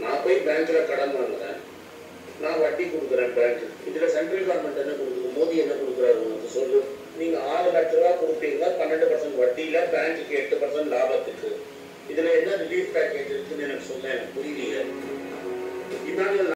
நான் போய் பேங்க்ல கடன் வாங்குறேன். நான் வட்டி கொடுக்குறேன் பேங்க் இதுல சென்ட்ரல் கவர்மெண்ட் என்ன கொடுக்குது? மோடி என்ன கொடுக்குறாரு? உங்களுக்கு சொல்லு. நீங்க ஆறு லட்ச ரூபா கொடுப்பீங்கன்னா பன்னெண்டு பர்சன்ட் வட்டியில பேங்க்குக்கு எட்டு பர்சன்ட் லாபத்துக்கு. இதுல என்ன ரிலீஃப் பேக்கேஜ்